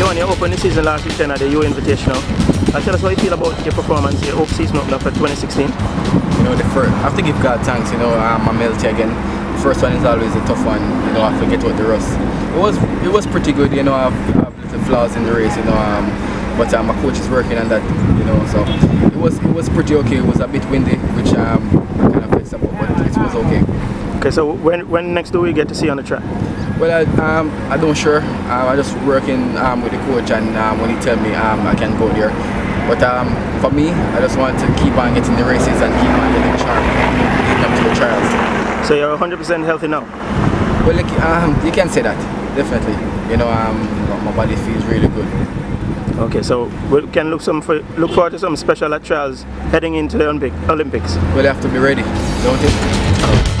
You won your open the season last weekend at the U Invitational. Uh, tell us how you feel about your performance, your Hope season opener for 2016. You know, the first, I have to give God thanks, you know, I'm a Melty again. The first one is always a tough one, you know, I forget what the rust. It was it was pretty good, you know, I have, I have little flaws in the race, you know, um, but um, my coach is working on that, you know, so it was it was pretty okay. It was a bit windy, which um, kind of fixed up, but it was okay. Okay, so when, when next do we get to see you on the track? Well, I, um, I don't sure. Um, I just working um, with the coach, and um, when he tell me um, I can go there. But um, for me, I just want to keep on getting the races and keep on getting sharp, leading up to the trials. So you're 100% healthy now? Well, like, um, you can say that, definitely. You know, um, my body feels really good. Okay, so we can look some for, look forward to some special trials heading into the Olympics. We'll have to be ready, don't you?